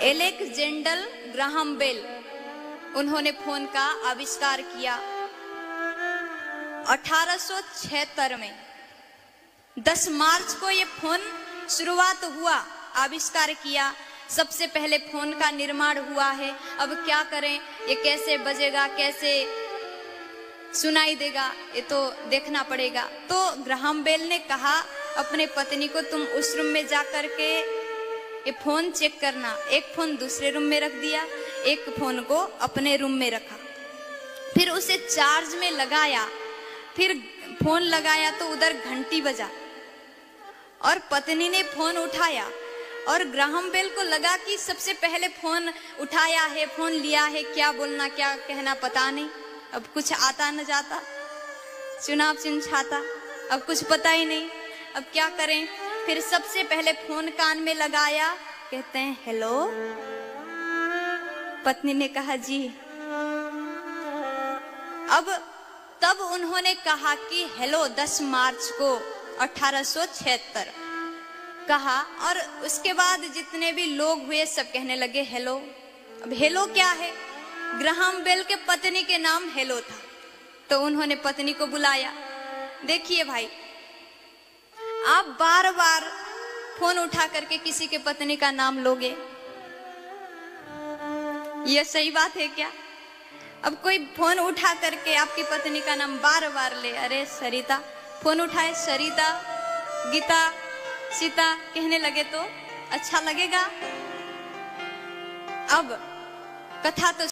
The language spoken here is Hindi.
एलेक्जेंडर ग्राहम बेल, उन्होंने फ़ोन का आविष्कार किया। 1876 में 10 मार्च को ये फ़ोन शुरुआत हुआ, आविष्कार किया। सबसे पहले फ़ोन का निर्माण हुआ है। अब क्या करें? ये कैसे बजेगा? कैसे सुनाई देगा? ये तो देखना पड़ेगा। तो ग्राहम बेल ने कहा, अपने पत्नी को तुम उस रूम में जा करके ये फ़ोन चेक करना। एक फ़ोन दूसरे रूम में रख दिया, एक फ़ोन को अपने रूम में रखा। फिर उसे चार्ज में लगाया। फिर फ़ोन लगाया तो उधर घंटी बजा। और पत्नी ने फ़ोन उठाया और ग्राहम बेल को लगा कि सबसे पहले फ़ोन उठाया है, फ़ोन लिया है, क्या बोलना, क्या कहना, पता नहीं। अब कुछ आता न जाता। चुनाव चिन्ह छाता। अब कुछ पता ही नहीं। अब क्या करें? फिर सबसे पहले फ़ोन कान में लगाया, कहते हैं, हेलो। पत्नी ने कहा, जी। अब तब उन्होंने कहा कि, हेलो 10 मार्च को 1876 कहा, और उसके बाद जितने भी लोग हुए, सब कहने लगे, हेलो। अब हेलो क्या है? ग्राहम बेल के पत्नी के नाम हेलो था। तो उन्होंने पत्नी को बुलाया, देखिए भाई आप बार बार फ़ोन उठा करके किसी के पत्नी का नाम लोगे? यह सही बात है क्या? अब कोई फ़ोन उठा करके आपकी पत्नी का नाम बार बार ले। अरे सरिता, फ़ोन उठाए, सरिता, गीता, सीता कहने लगे तो अच्छा लगेगा? अब कथा तो